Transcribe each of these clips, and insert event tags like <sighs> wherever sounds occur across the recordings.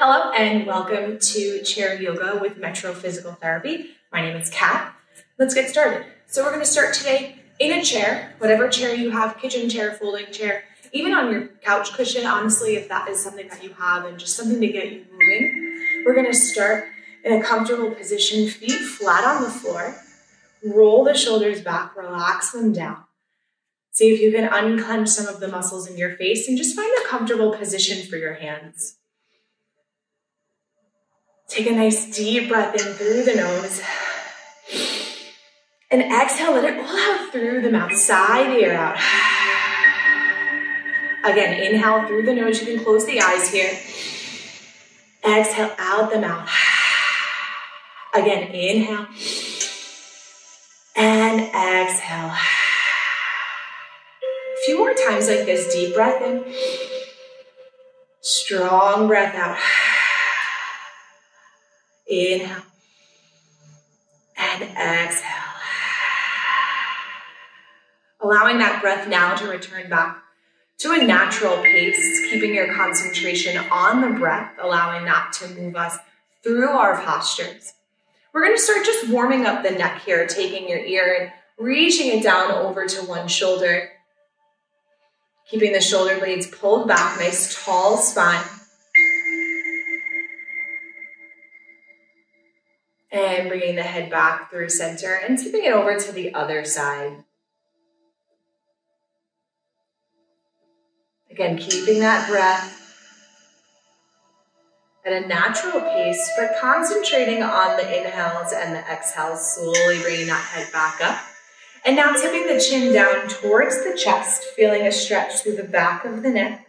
Hello and welcome to Chair Yoga with Metro Physical Therapy. My name is Kat. Let's get started. So we're going to start today in a chair, whatever chair you have, kitchen chair, folding chair, even on your couch cushion, honestly, if that is something that you have and just something to get you moving. We're going to start in a comfortable position, feet flat on the floor. Roll the shoulders back, relax them down. See if you can unclench some of the muscles in your face and just find a comfortable position for your hands. Take a nice deep breath in through the nose. And exhale, let it all out through the mouth, side ear out. Again, inhale through the nose. You can close the eyes here. Exhale out the mouth. Again, inhale. And exhale. A few more times like this. Deep breath in. Strong breath out. Inhale. And exhale. Allowing that breath now to return back to a natural pace, keeping your concentration on the breath, allowing that to move us through our postures. We're going to start just warming up the neck here, taking your ear and reaching it down over to one shoulder. Keeping the shoulder blades pulled back, nice tall spine. And bringing the head back through center and tipping it over to the other side. Again, keeping that breath at a natural pace, but concentrating on the inhales and the exhales, slowly bringing that head back up. And now tipping the chin down towards the chest, feeling a stretch through the back of the neck.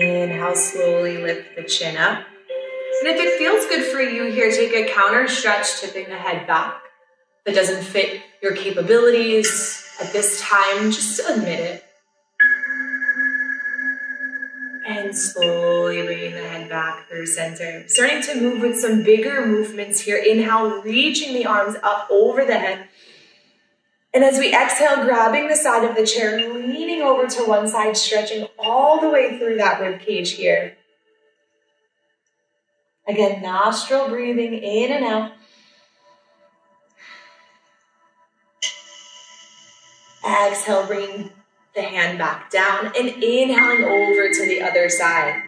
Inhale, slowly lift the chin up. And if it feels good for you here, take a counter stretch, tipping the head back. That doesn't fit your capabilities at this time, just admit it. And slowly bringing the head back through center. Starting to move with some bigger movements here. Inhale, reaching the arms up over the head. And as we exhale, grabbing the side of the chair, leaning over to one side, stretching all the way through that rib cage here. Again, nostril breathing in and out. Exhale, bring the hand back down and inhaling over to the other side.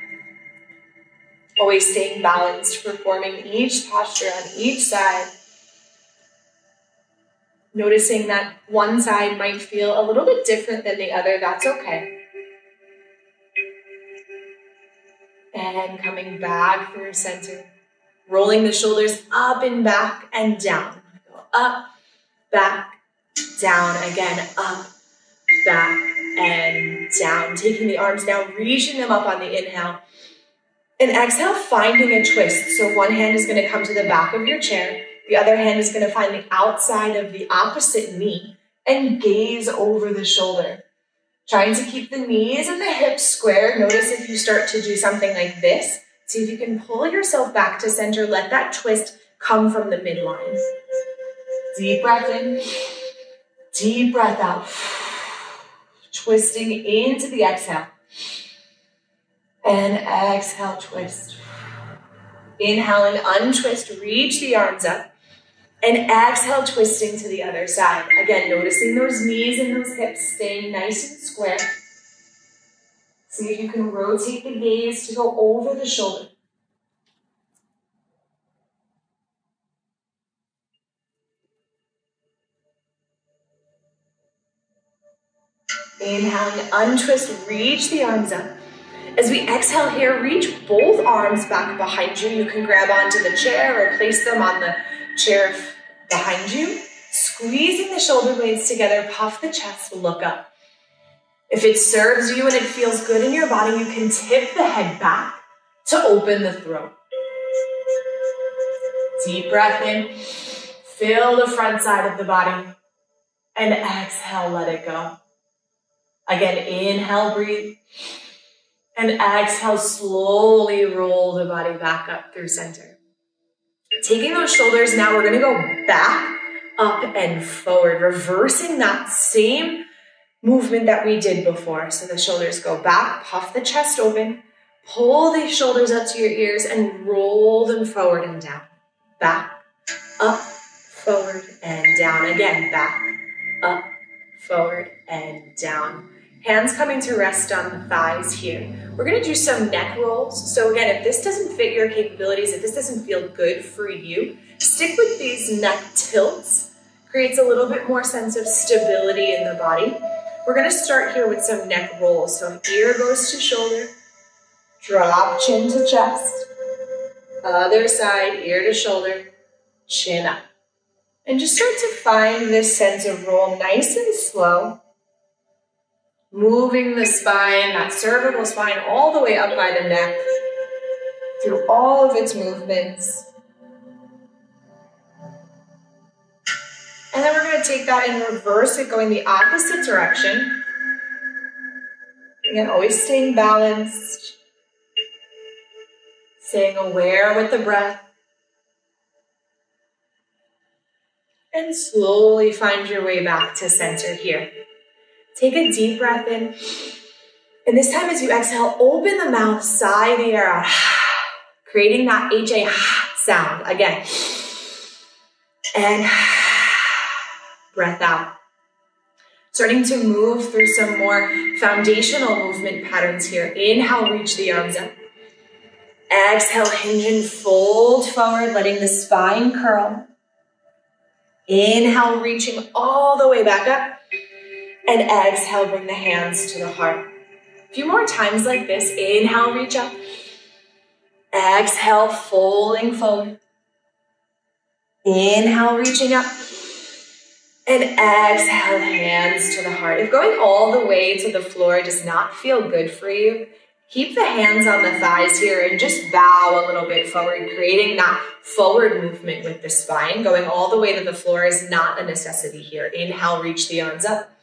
Always staying balanced, performing each posture on each side. Noticing that one side might feel a little bit different than the other, that's okay. And coming back through center. Rolling the shoulders up and back and down. Up, back, down again, up, back, and down. Taking the arms now, reaching them up on the inhale. And exhale, finding a twist. So one hand is going to come to the back of your chair. The other hand is going to find the outside of the opposite knee and gaze over the shoulder. Trying to keep the knees and the hips square. Notice if you start to do something like this. See if you can pull yourself back to center. Let that twist come from the midline. Deep breath in. Deep breath out. Twisting into the exhale. And exhale, twist. Inhale Inhaling, untwist, reach the arms up. And exhale, twisting to the other side. Again, noticing those knees and those hips staying nice and square. See if you can rotate the gaze to go over the shoulder. Inhaling, untwist, reach the arms up. As we exhale here, reach both arms back behind you. You can grab onto the chair or place them on the chair behind you. Squeezing the shoulder blades together, puff the chest, look up. If it serves you and it feels good in your body, you can tip the head back to open the throat. Deep breath in, fill the front side of the body, and exhale, let it go. Again, inhale, breathe. And exhale, slowly roll the body back up through center. Taking those shoulders, now we're gonna go back, up, and forward, reversing that same movement that we did before. So the shoulders go back, puff the chest open, pull the shoulders up to your ears and roll them forward and down. Back, up, forward, and down. Again, back, up, forward, and down. Hands coming to rest on the thighs here. We're gonna do some neck rolls. So again, if this doesn't fit your capabilities, if this doesn't feel good for you, stick with these neck tilts. Creates a little bit more sense of stability in the body. We're gonna start here with some neck rolls. So ear goes to shoulder, drop chin to chest. Other side, ear to shoulder, chin up. And just start to find this sense of roll nice and slow moving the spine, that cervical spine, all the way up by the neck through all of its movements. And then we're going to take that and reverse it, going the opposite direction. Again, always staying balanced, staying aware with the breath. And slowly find your way back to center here. Take a deep breath in. And this time as you exhale, open the mouth, sigh the air out, <sighs> creating that HA <sighs> sound again. And <sighs> breath out. Starting to move through some more foundational movement patterns here. Inhale, reach the arms up. Exhale, hinge and fold forward, letting the spine curl. Inhale, reaching all the way back up. And exhale, bring the hands to the heart. A few more times like this. Inhale, reach up. Exhale, folding forward. Inhale, reaching up. And exhale, hands to the heart. If going all the way to the floor does not feel good for you, keep the hands on the thighs here and just bow a little bit forward, creating that forward movement with the spine. Going all the way to the floor is not a necessity here. Inhale, reach the arms up.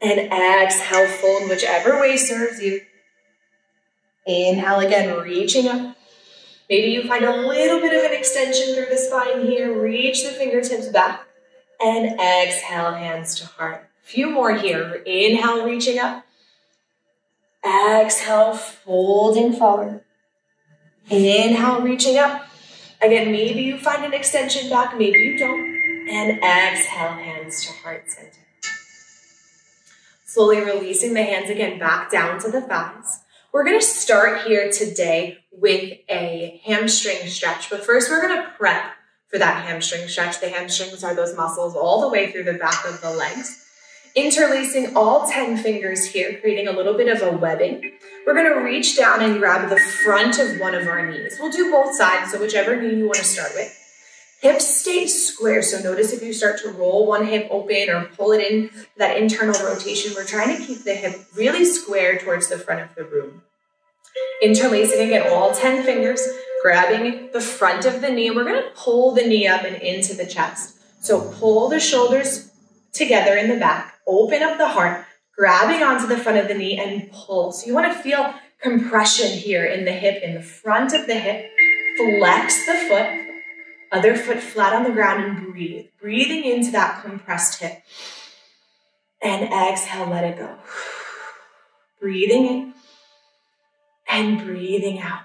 And exhale, fold whichever way serves you. Inhale again, reaching up. Maybe you find a little bit of an extension through the spine here. Reach the fingertips back. And exhale, hands to heart. A few more here. Inhale, reaching up. Exhale, folding forward. Inhale, reaching up. Again, maybe you find an extension back, maybe you don't. And exhale, hands to heart center. Slowly releasing the hands again back down to the thighs. We're gonna start here today with a hamstring stretch, but first we're gonna prep for that hamstring stretch. The hamstrings are those muscles all the way through the back of the legs. Interlacing all 10 fingers here, creating a little bit of a webbing. We're gonna reach down and grab the front of one of our knees. We'll do both sides, so whichever knee you wanna start with. Hips stay square, so notice if you start to roll one hip open or pull it in, that internal rotation, we're trying to keep the hip really square towards the front of the room. Interlacing again, all 10 fingers, grabbing the front of the knee. We're gonna pull the knee up and into the chest. So pull the shoulders together in the back, open up the heart, grabbing onto the front of the knee and pull. So you wanna feel compression here in the hip, in the front of the hip. Flex the foot, other foot flat on the ground and breathe. Breathing into that compressed hip. And exhale, let it go. Breathing in and breathing out.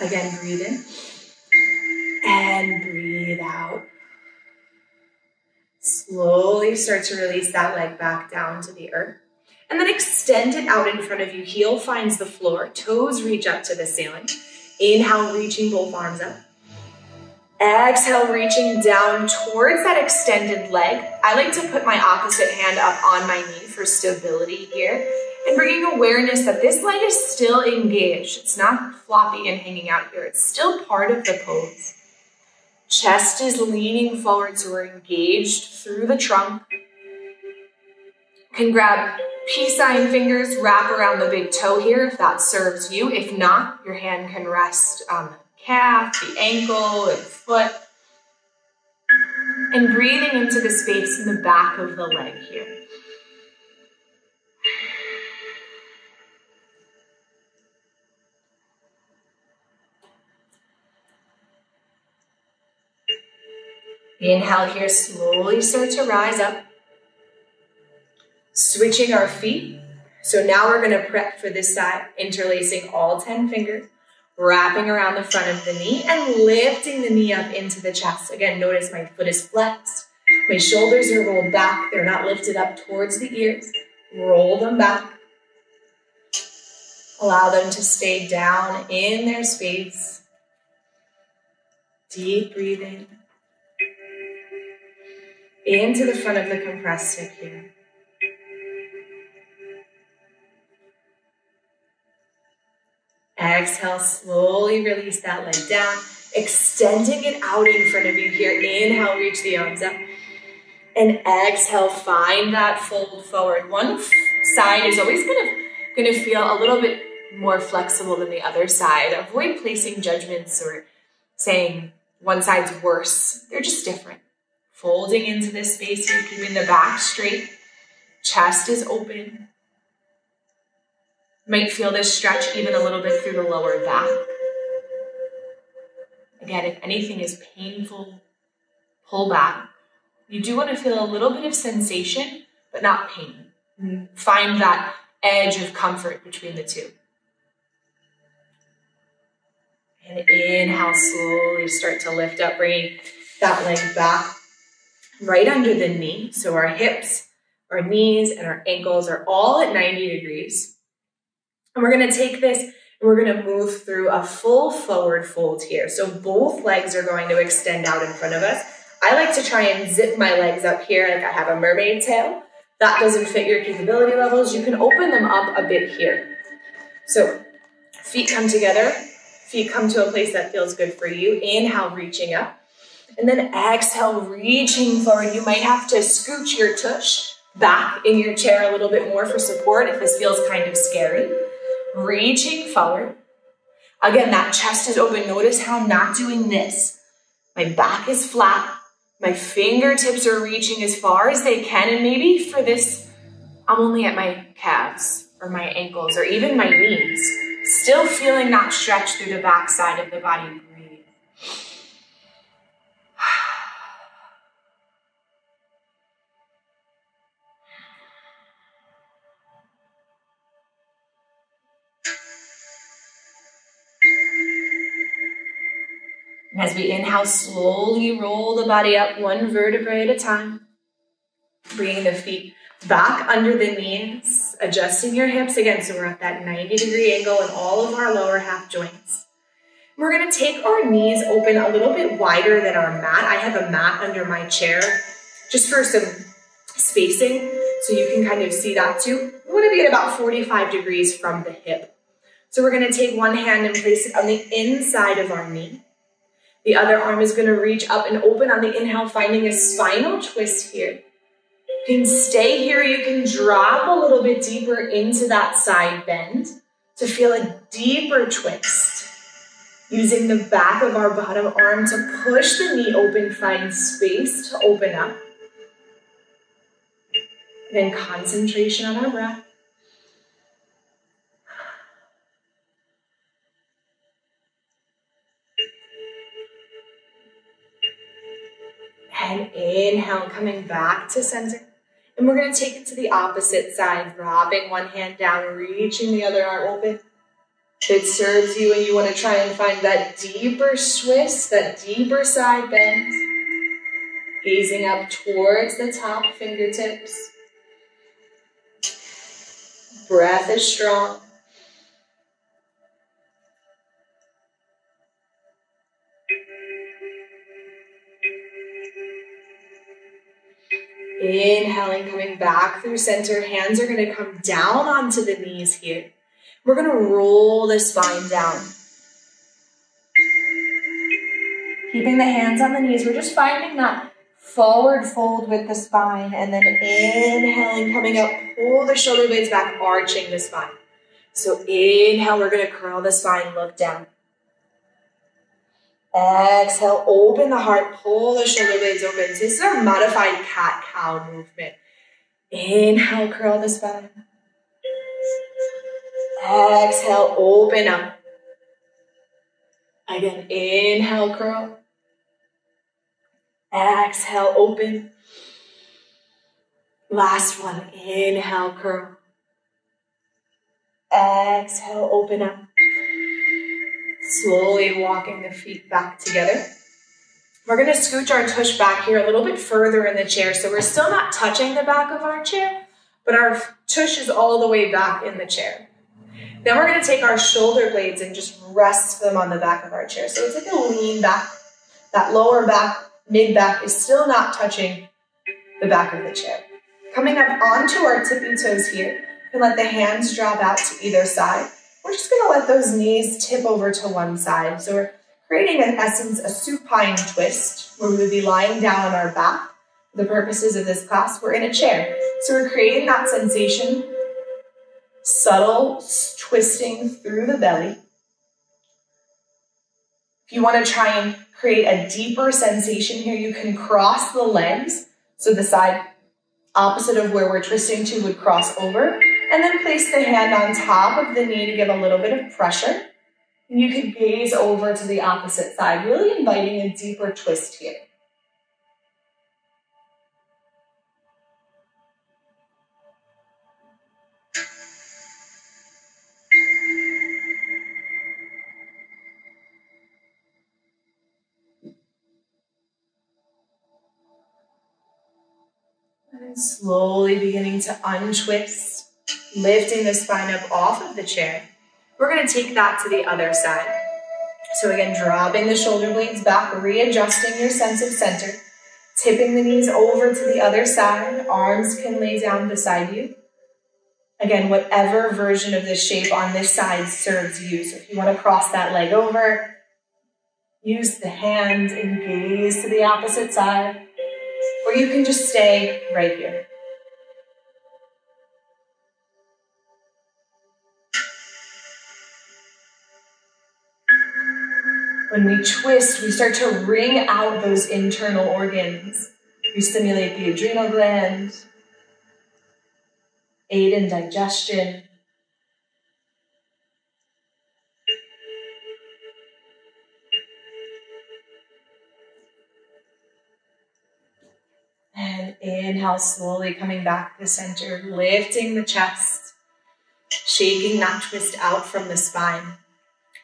Again, breathe in and breathe out. Slowly start to release that leg back down to the earth. And then extend it out in front of you. Heel finds the floor, toes reach up to the ceiling. Inhale, reaching both arms up. Exhale, reaching down towards that extended leg. I like to put my opposite hand up on my knee for stability here and bringing awareness that this leg is still engaged. It's not floppy and hanging out here. It's still part of the pose. Chest is leaning forward, so we're engaged through the trunk. Can grab peace sign fingers, wrap around the big toe here if that serves you. If not, your hand can rest on the calf, the ankle, the foot. And breathing into the space in the back of the leg here. Inhale here, slowly start to rise up. Switching our feet. So now we're gonna prep for this side, interlacing all 10 fingers, wrapping around the front of the knee and lifting the knee up into the chest. Again, notice my foot is flexed. My shoulders are rolled back. They're not lifted up towards the ears. Roll them back. Allow them to stay down in their space. Deep breathing. Into the front of the compressed hip here. Exhale, slowly release that leg down, extending it out in front of you here. Inhale, reach the arms up. And exhale, find that fold forward. One side is always kind of going to feel a little bit more flexible than the other side. Avoid placing judgments or saying one side's worse. They're just different. Folding into this space here, keeping the back straight. Chest is open. Might feel this stretch even a little bit through the lower back. Again, if anything is painful, pull back. You do want to feel a little bit of sensation, but not pain. Find that edge of comfort between the two. And inhale, slowly start to lift up, bringing that leg back right under the knee. So our hips, our knees, and our ankles are all at 90 degrees. And we're gonna take this and we're gonna move through a full forward fold here. So both legs are going to extend out in front of us. I like to try and zip my legs up here like I have a mermaid tail. That doesn't fit your capability levels. You can open them up a bit here. So feet come together, feet come to a place that feels good for you. Inhale, reaching up. And then exhale, reaching forward. You might have to scooch your tush back in your chair a little bit more for support if this feels kind of scary reaching forward. Again, that chest is open. Notice how I'm not doing this. My back is flat. My fingertips are reaching as far as they can. And maybe for this, I'm only at my calves or my ankles or even my knees. Still feeling that stretch through the back side of the body. As we inhale, slowly roll the body up one vertebrae at a time. Bringing the feet back under the knees, adjusting your hips again. So we're at that 90 degree angle in all of our lower half joints. We're gonna take our knees open a little bit wider than our mat. I have a mat under my chair just for some spacing so you can kind of see that too. We wanna be at about 45 degrees from the hip. So we're gonna take one hand and place it on the inside of our knee. The other arm is going to reach up and open on the inhale, finding a spinal twist here. You can stay here. You can drop a little bit deeper into that side bend to feel a deeper twist. Using the back of our bottom arm to push the knee open, find space to open up. Then concentration on our breath. And inhale, coming back to center. And we're going to take it to the opposite side, dropping one hand down, reaching the other arm open. It serves you and you want to try and find that deeper twist, that deeper side bend. Gazing up towards the top fingertips. Breath is strong. Inhaling, coming back through center. Hands are going to come down onto the knees here. We're going to roll the spine down. Keeping the hands on the knees. We're just finding that forward fold with the spine. And then inhaling, coming up, pull the shoulder blades back, arching the spine. So inhale, we're going to curl the spine, look down. Exhale, open the heart, pull the shoulder blades open. So this is our modified cat-cow movement. Inhale, curl the spine. Exhale, open up. Again, inhale, curl. Exhale, open. Last one. Inhale, curl. Exhale, open up. Slowly walking the feet back together. We're gonna scooch our tush back here a little bit further in the chair. So we're still not touching the back of our chair, but our tush is all the way back in the chair. Then we're gonna take our shoulder blades and just rest them on the back of our chair. So it's like a lean back. That lower back, mid back is still not touching the back of the chair. Coming up onto our tippy toes here, and let the hands drop out to either side. We're just gonna let those knees tip over to one side. So we're creating, in essence, a supine twist where we would be lying down on our back. For the purposes of this class, we're in a chair. So we're creating that sensation, subtle twisting through the belly. If you wanna try and create a deeper sensation here, you can cross the legs. So the side opposite of where we're twisting to would cross over. And then place the hand on top of the knee to give a little bit of pressure. And you can gaze over to the opposite side, really inviting a deeper twist here. And slowly beginning to untwist lifting the spine up off of the chair. We're gonna take that to the other side. So again, dropping the shoulder blades back, readjusting your sense of center, tipping the knees over to the other side. Arms can lay down beside you. Again, whatever version of this shape on this side serves you. So if you want to cross that leg over, use the hand and gaze to the opposite side, or you can just stay right here. When we twist, we start to wring out those internal organs. We stimulate the adrenal gland, aid in digestion. And inhale, slowly coming back to center, lifting the chest, shaking that twist out from the spine.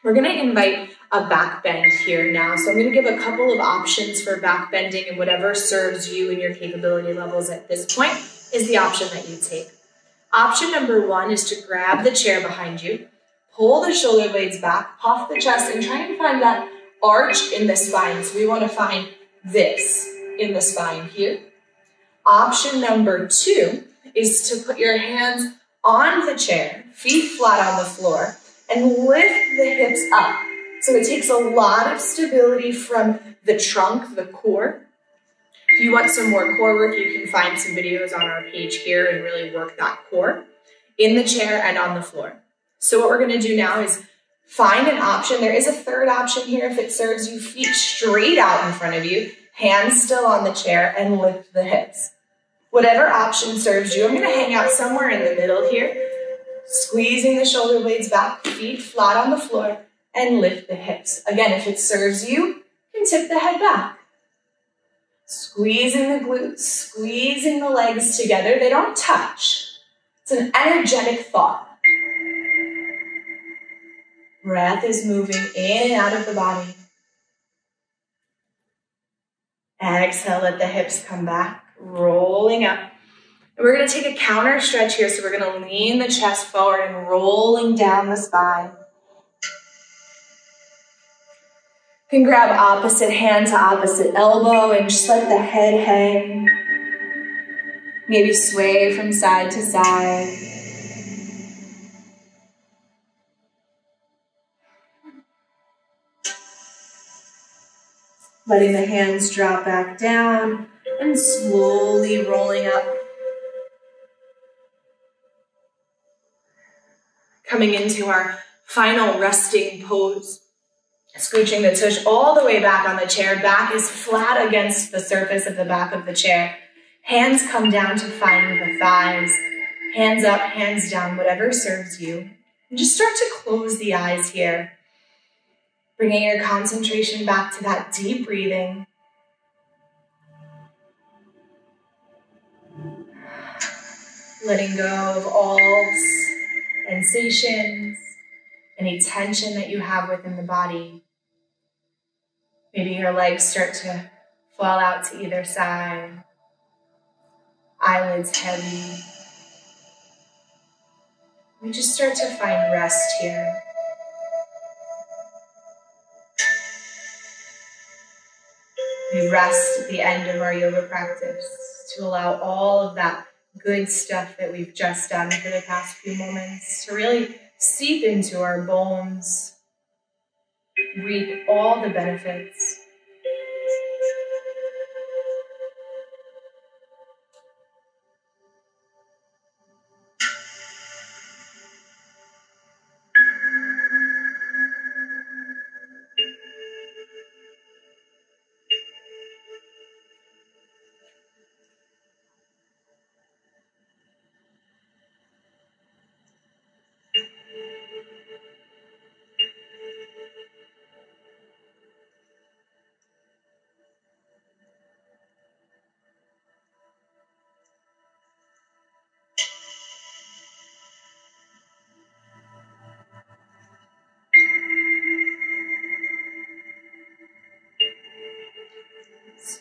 We're gonna invite a back bend here now. So I'm gonna give a couple of options for back bending and whatever serves you and your capability levels at this point is the option that you take. Option number one is to grab the chair behind you, pull the shoulder blades back, puff the chest, and try and find that arch in the spine. So we wanna find this in the spine here. Option number two is to put your hands on the chair, feet flat on the floor, and lift the hips up. So it takes a lot of stability from the trunk, the core. If you want some more core work, you can find some videos on our page here and really work that core in the chair and on the floor. So what we're gonna do now is find an option. There is a third option here if it serves you. Feet straight out in front of you, hands still on the chair, and lift the hips. Whatever option serves you, I'm gonna hang out somewhere in the middle here Squeezing the shoulder blades back, feet flat on the floor, and lift the hips. Again, if it serves you, you can tip the head back. Squeezing the glutes, squeezing the legs together. They don't touch. It's an energetic thought. Breath is moving in and out of the body. Exhale, let the hips come back, rolling up. And we're going to take a counter stretch here. So we're going to lean the chest forward and rolling down the spine. You can grab opposite hand to opposite elbow and just let the head hang. Maybe sway from side to side. Letting the hands drop back down and slowly rolling up coming into our final resting pose. Scooching the tush all the way back on the chair. Back is flat against the surface of the back of the chair. Hands come down to find the thighs. Hands up, hands down, whatever serves you. And just start to close the eyes here. Bringing your concentration back to that deep breathing. letting go of all sensations, any tension that you have within the body. Maybe your legs start to fall out to either side, eyelids heavy. We just start to find rest here. We rest at the end of our yoga practice to allow all of that good stuff that we've just done for the past few moments to really seep into our bones, reap all the benefits.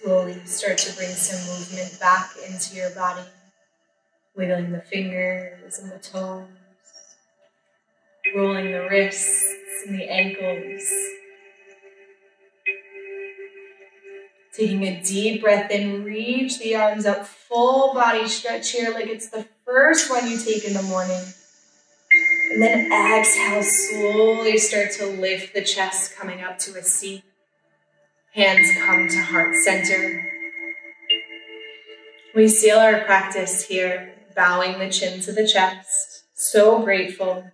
Slowly start to bring some movement back into your body, wiggling the fingers and the toes, rolling the wrists and the ankles. Taking a deep breath in, reach the arms up, full body stretch here like it's the first one you take in the morning. And then exhale, slowly start to lift the chest, coming up to a seat. Hands come to heart center. We seal our practice here, bowing the chin to the chest. So grateful.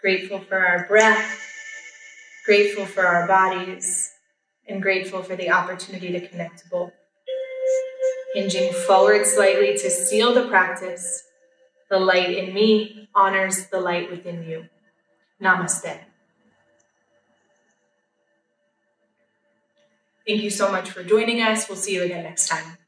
Grateful for our breath, grateful for our bodies, and grateful for the opportunity to connect to both. Hinging forward slightly to seal the practice. The light in me honors the light within you. Namaste. Thank you so much for joining us. We'll see you again next time.